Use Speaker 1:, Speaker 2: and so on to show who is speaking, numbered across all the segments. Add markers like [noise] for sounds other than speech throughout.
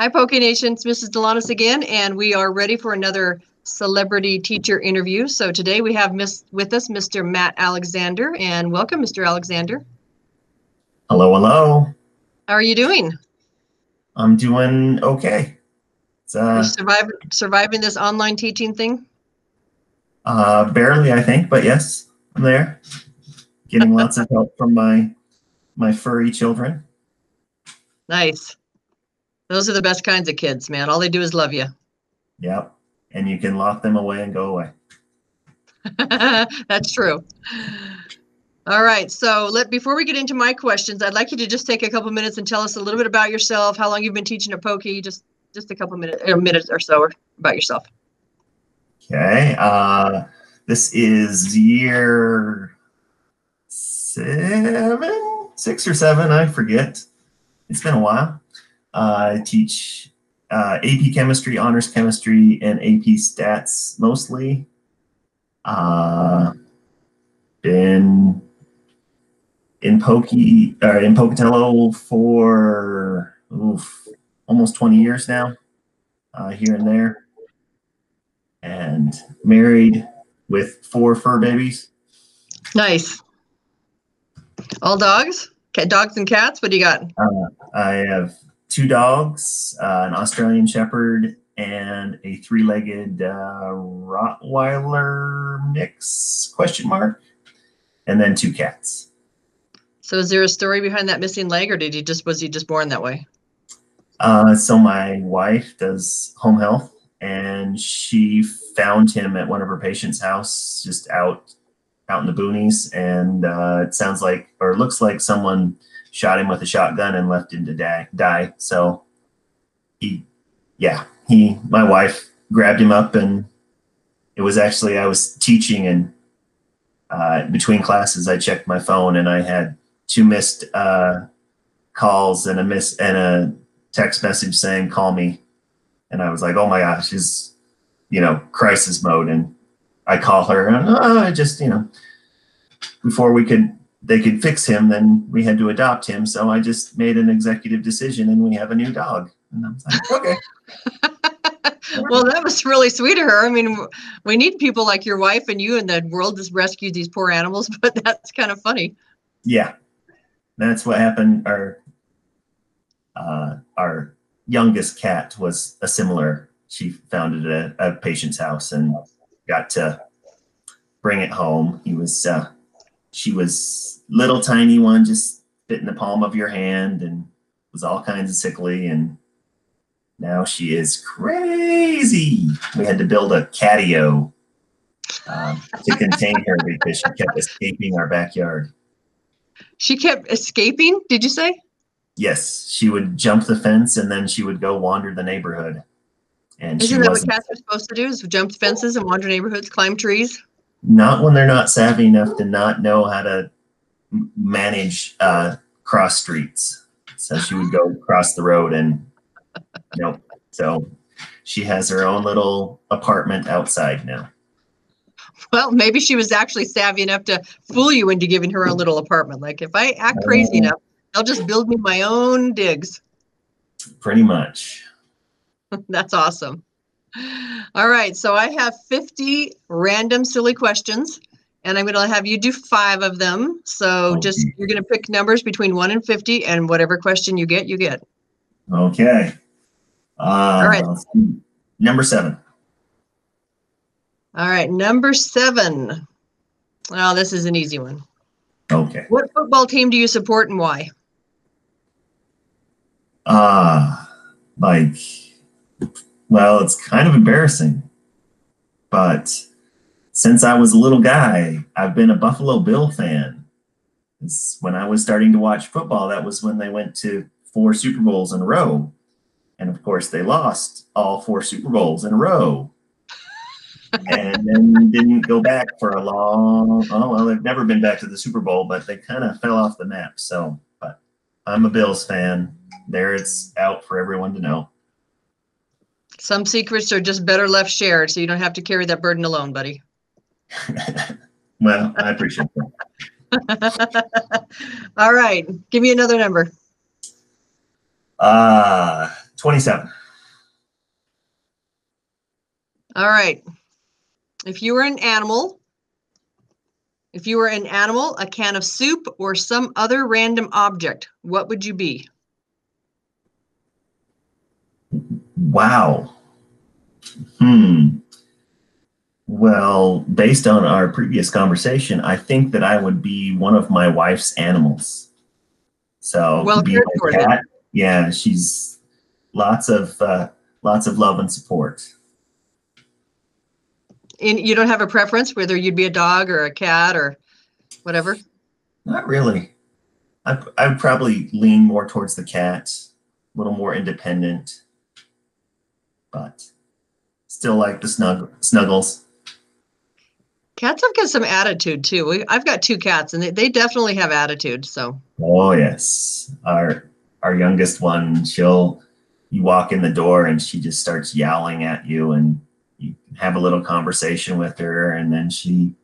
Speaker 1: Hi, Poke Nation. It's Mrs. Delonas again, and we are ready for another celebrity teacher interview. So today we have miss, with us Mr. Matt Alexander, and welcome, Mr. Alexander.
Speaker 2: Hello, hello.
Speaker 1: How are you doing?
Speaker 2: I'm doing okay. It's, uh,
Speaker 1: surviving surviving this online teaching thing?
Speaker 2: uh, barely, I think, but yes, I'm there. Getting [laughs] lots of help from my my furry children.
Speaker 1: Nice. Those are the best kinds of kids, man. All they do is love you.
Speaker 2: Yep. And you can lock them away and go away. [laughs]
Speaker 1: That's true. All right. So let before we get into my questions, I'd like you to just take a couple minutes and tell us a little bit about yourself, how long you've been teaching at Pokey, just just a couple minutes, a minute or so about yourself.
Speaker 2: Okay. Uh, this is year seven, six or seven, I forget. It's been a while. Uh, I teach uh, AP chemistry, honors chemistry, and AP stats mostly. Uh, been in Pokey or in Pocatello for oof, almost 20 years now, uh, here and there, and married with four fur babies.
Speaker 1: Nice. All dogs? Dogs and cats? What do you got?
Speaker 2: I have two dogs, uh, an Australian Shepherd and a three-legged uh, Rottweiler mix? Question mark. And then two cats.
Speaker 1: So is there a story behind that missing leg or did he just was he just born that way?
Speaker 2: Uh, so my wife does home health, and she found him at one of her patients' house, just out out in the boonies, and uh, it sounds like or looks like someone shot him with a shotgun and left him to die. Die. So he, yeah, he, my wife grabbed him up, and it was actually I was teaching, and uh, between classes I checked my phone, and I had two missed uh, calls and a miss and a text message saying call me and i was like oh my gosh is you know crisis mode and i call her and oh, i just you know before we could they could fix him then we had to adopt him. So i just made an executive decision and we have a new dog. And I'm like okay. [laughs]
Speaker 1: Well, that was really sweet of her. I mean, we need people like your wife and you in the world to rescue these poor animals, [laughs] but that's kind of funny.
Speaker 2: yeah. That's what happened. Our uh, our youngest cat was a similar. She founded a, a patient's house and got to bring it home. He was uh, she was little tiny one just fit in the palm of your hand and was all kinds of sickly and now she is crazy we had to build a catio um, to contain her because she kept escaping our backyard
Speaker 1: She kept escaping, did you say?
Speaker 2: Yes, she would jump the fence and then she would go wander the neighborhood. And she
Speaker 1: Isn't that what cats are supposed to do? Is jump fences and wander neighborhoods, climb trees?
Speaker 2: Not when they're not savvy enough to not know how to manage uh, cross streets. So she would go across the road and nope. So she has her own little apartment outside now.
Speaker 1: Well, maybe she was actually savvy enough to fool you into giving her a little apartment. Like if I act crazy
Speaker 2: Oh.
Speaker 1: enough, I'll just build me my own digs.
Speaker 2: Pretty much. [laughs]
Speaker 1: That's awesome. All right, so I have 50 random silly questions, and I'm going to have you do five of them. So just you're going to pick numbers between 1 and 50, and whatever question you get, you get.
Speaker 2: Okay. Uh,
Speaker 1: right.
Speaker 2: Number seven.
Speaker 1: All right, number seven. Oh, this is an easy one.
Speaker 2: Okay.
Speaker 1: What football team do you support and why?
Speaker 2: Ah, like, well, it's kind of embarrassing, but since I was a little guy, I've been a Buffalo Bill fan. It's when I was starting to watch football, that was when they went to four Super Bowls in a row. And of course, they lost all four Super Bowls in a row. and then didn't go back for a long, oh, well, they've never been back to the Super Bowl, but they kind of fell off the map. So, but I'm a Bills fan there it's out for everyone to know.
Speaker 1: Some secrets are just better left shared, so you don't have to carry that burden alone, buddy. [laughs]
Speaker 2: well, I appreciate that. [laughs]
Speaker 1: All right, give me another number.
Speaker 2: Uh, 27.
Speaker 1: All right. If you were an animal, if you were an animal, a can of soup, or some other random object, what would you be?
Speaker 2: Wow. Hmm. Well, based on our previous conversation, I think that I would be one of my wife's animals. So
Speaker 1: Well
Speaker 2: be my
Speaker 1: then.
Speaker 2: cat, yeah, she's lots of uh, lots of love and support.
Speaker 1: And you don't have a preference whether you'd be a dog or a cat or whatever?
Speaker 2: Not really. I I would probably lean more towards the cat, a little more independent, but still like the snug snuggles.
Speaker 1: Cats have got some attitude too. We, I've got two cats and they, they definitely have attitude. So,
Speaker 2: Oh yes, our our youngest one. She'll you walk in the door and she just starts yowling at you, and you have a little conversation with her, and then she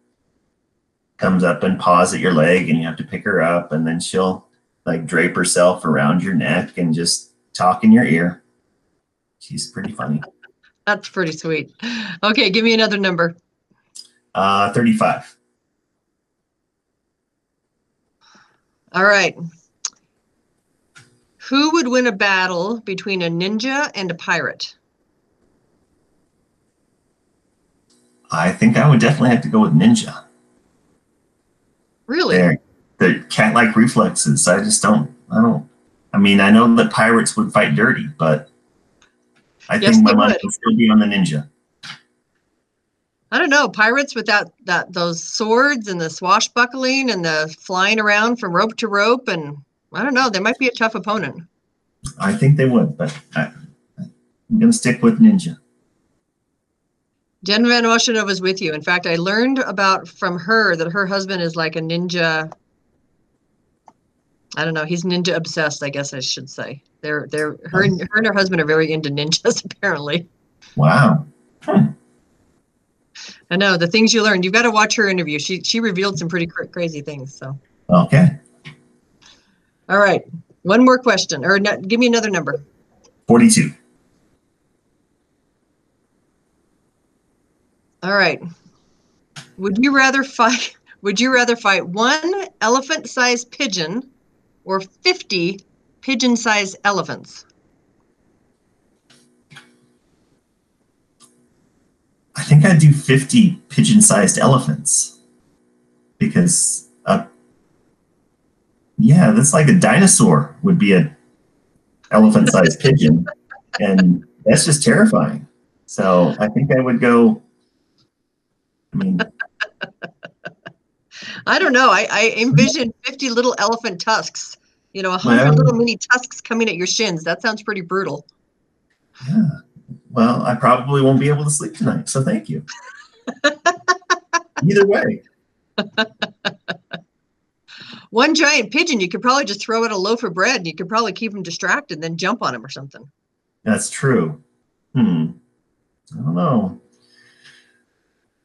Speaker 2: comes up and paws at your leg, and you have to pick her up, and then she'll like drape herself around your neck and just talk in your ear. She's pretty funny.
Speaker 1: that's pretty sweet. Okay, give me another number.
Speaker 2: Uh, thirty-five.
Speaker 1: All right. Who would win a battle between a ninja and a pirate?
Speaker 2: I think I would definitely have to go with ninja.
Speaker 1: Really?
Speaker 2: There, the cat-like reflexes. I just don't. I don't. I mean, I know that pirates would fight dirty, but I
Speaker 1: Yes,
Speaker 2: think my money
Speaker 1: would.
Speaker 2: would still be on the ninja.
Speaker 1: I don't know. Pirates with that that those swords and the swashbuckling and the flying around from rope to rope and I don't know. They might be a tough opponent.
Speaker 2: I think they would, but I, I'm going to stick with ninja.
Speaker 1: Jen Van Oceanova is with you. In fact, I learned about from her that her husband is like a ninja. I don't know. He's ninja obsessed. I guess I should say. They're they're her and her and her husband are very into ninjas [laughs] apparently.
Speaker 2: Wow. Hmm.
Speaker 1: I know the things you learned. You've got to watch her interview. She she revealed some pretty cra- crazy things. So,
Speaker 2: Okay.
Speaker 1: all right, one more question, or no, give me another number.
Speaker 2: 42.
Speaker 1: All right. Would you rather fight? Would you rather fight one elephant-sized pigeon, or fifty pigeon-sized elephants?
Speaker 2: I think I'd do 50 pigeon sized elephants because, uh, yeah, that's like a dinosaur would be a elephant sized pigeon. And that's just terrifying. So I think I would go. I mean,
Speaker 1: I don't know. I, I envision fifty little elephant tusks. You know, a hundred
Speaker 2: Well-
Speaker 1: little mini tusks coming at your shins. That sounds pretty brutal.
Speaker 2: yeah. Well, I probably won't be able to sleep tonight. So thank you. Either way. [laughs]
Speaker 1: One giant pigeon, you could probably just throw it a loaf of bread, and you could probably keep him distracted, and then jump on him or something.
Speaker 2: That's true. Hmm. I don't know.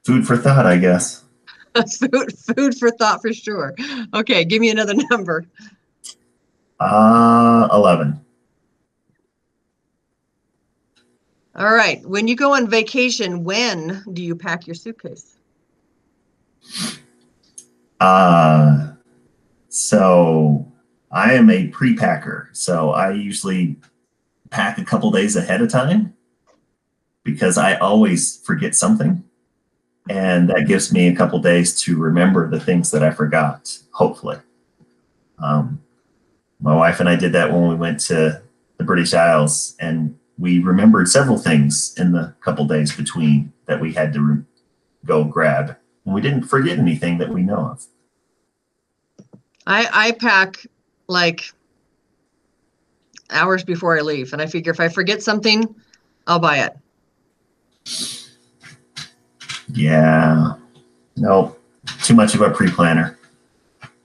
Speaker 2: Food for thought, I guess. [laughs]
Speaker 1: food, food for thought for sure. Okay, give me another [laughs] number.
Speaker 2: Uh, 11.
Speaker 1: All right. When you go on vacation, when do you pack your suitcase?
Speaker 2: Uh, so I am a pre-packer. So I usually pack a couple days ahead of time because I always forget something. And that gives me a couple days to remember the things that I forgot, hopefully. Um, my wife and I did that when we went to the British Isles, and we remembered several things in the couple days between that we had to re- go grab. And we didn't forget anything that we know of.
Speaker 1: I I pack like hours before I leave, and I figure if I forget something, I'll buy it.
Speaker 2: Yeah. Nope. Too much of a pre-planner.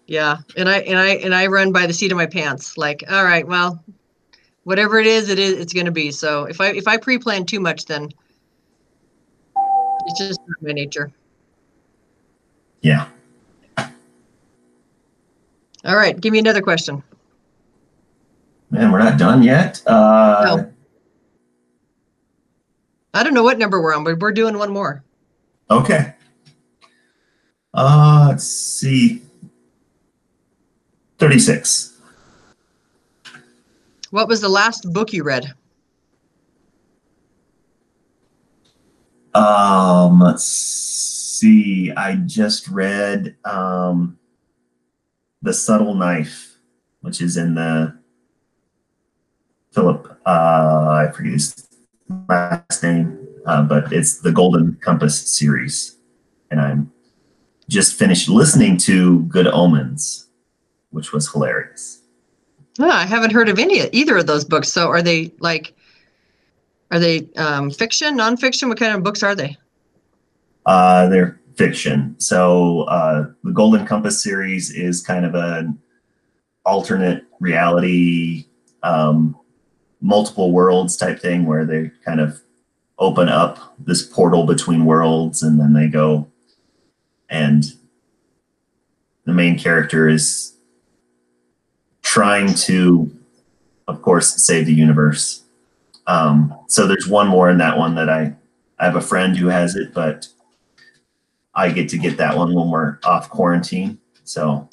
Speaker 1: Yeah, and I and I and I run by the seat of my pants. Like, all right, well, whatever it is, it is it's going to be. So if I if I pre-plan too much, then it's just not my nature.
Speaker 2: Yeah.
Speaker 1: All right, give me another question.
Speaker 2: Man, we're not done yet. Uh,
Speaker 1: I don't know what number we're on, but we're doing one more.
Speaker 2: Okay. Uh, let's see. 36.
Speaker 1: What was the last book you read?
Speaker 2: Um, let's see. I just read um, The Subtle Knife, which is in the Philip, uh, I forget his last name, uh, but it's the Golden Compass series. And I'm just finished listening to Good Omens, which was hilarious.
Speaker 1: Oh, I haven't heard of any either of those books. So are they like are they um, fiction, nonfiction? What kind of books are they?
Speaker 2: Uh, they're fiction. So uh, the Golden Compass series is kind of an alternate reality, um, multiple worlds type thing where they kind of open up this portal between worlds and then they go and the main character is trying to of course save the universe um, so there's one more in that one that I I have a friend who has it, but I get to get that one when we're off quarantine. So,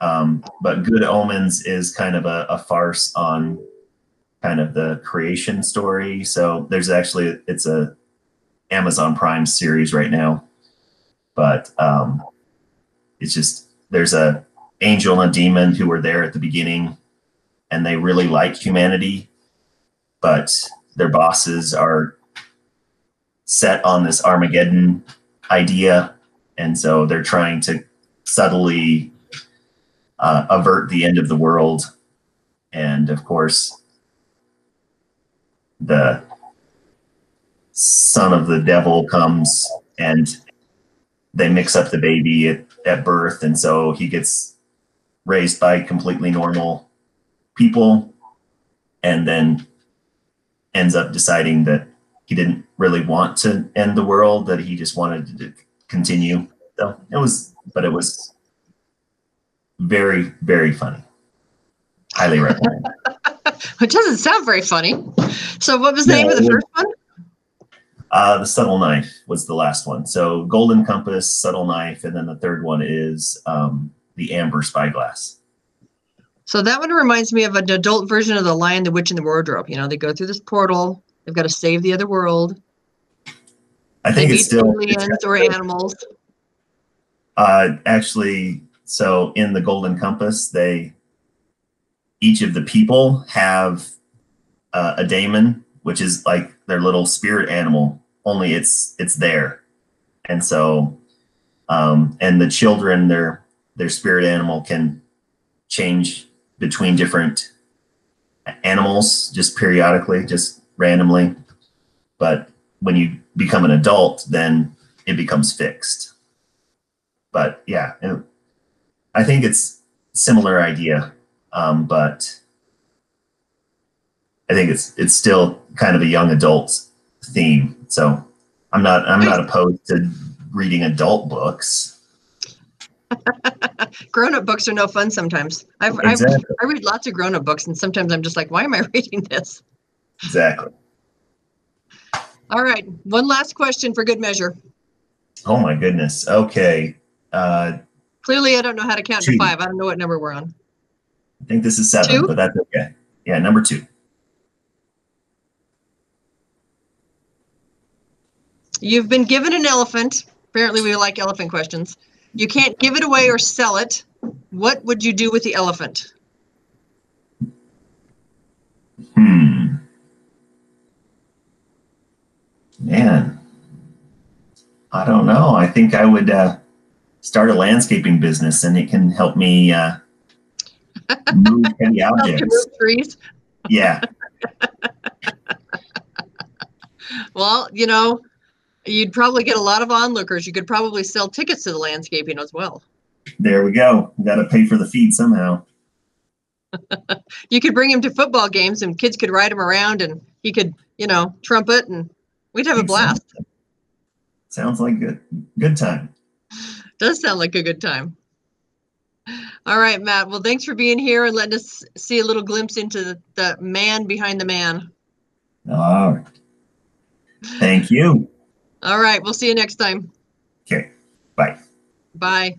Speaker 2: um, but Good Omens is kind of a, a farce on kind of the creation story. So there's actually it's a Amazon Prime series right now, but um, it's just there's a angel and a demon who were there at the beginning, and they really like humanity but their bosses are set on this Armageddon idea. And so they're trying to subtly uh, avert the end of the world. And of course, the son of the devil comes and they mix up the baby at, at birth. And so he gets raised by completely normal people. And then ends up deciding that he didn't really want to end the world, that he just wanted to continue. So it was, but it was very, very funny. Highly recommend. [laughs] [laughs]
Speaker 1: it doesn't sound very funny. So, what was the no, name of the first one?
Speaker 2: Uh, the subtle knife was the last one. So, golden compass, subtle knife, and then the third one is um, the amber spyglass.
Speaker 1: So that one reminds me of an adult version of the Lion, the Witch, and the Wardrobe. You know, they go through this portal. They've got to save the other world.
Speaker 2: I think
Speaker 1: they
Speaker 2: it's still
Speaker 1: aliens or animals.
Speaker 2: Uh, actually, so in the Golden Compass, they each of the people have uh, a daemon, which is like their little spirit animal. Only it's it's there, and so um, and the children, their their spirit animal can change between different animals just periodically, just randomly. But when you become an adult, then it becomes fixed. But yeah, I think it's similar idea, um, but I think it's it's still kind of a young adult theme. So I'm not I'm not opposed to reading adult books. [laughs]
Speaker 1: grown-up books are no fun sometimes. I've, exactly. I've, i read lots of grown-up books, and sometimes I'm just like, why am I [laughs] reading this?
Speaker 2: Exactly.
Speaker 1: All right, one last question for good measure.
Speaker 2: Oh my goodness. Okay. Uh,
Speaker 1: Clearly, I don't know how to count two. to five. I don't know what number we're on.
Speaker 2: I think this is seven, two? but that's okay. Yeah, number two.
Speaker 1: You've been given an elephant. Apparently, we like elephant questions. You can't give it away or sell it. What would you do with the elephant?
Speaker 2: Hmm. Man, I don't know. I think I would uh, start a landscaping business, and it can help me uh, move heavy objects.
Speaker 1: trees.
Speaker 2: Yeah. [laughs]
Speaker 1: well, you know, You'd probably get a lot of onlookers. You could probably sell tickets to the landscaping as well.
Speaker 2: There we go. Got to pay for the feed somehow. [laughs]
Speaker 1: you could bring him to football games and kids could ride him around and he could, you know, trumpet and we'd have a blast.
Speaker 2: Sounds like good good time.
Speaker 1: Does sound like a good time. All right, Matt. Well, thanks for being here and letting us see a little glimpse into the, the man behind the man.
Speaker 2: All right. Thank Thank you.
Speaker 1: All right, we'll see you next time.
Speaker 2: Okay. Bye.
Speaker 1: Bye.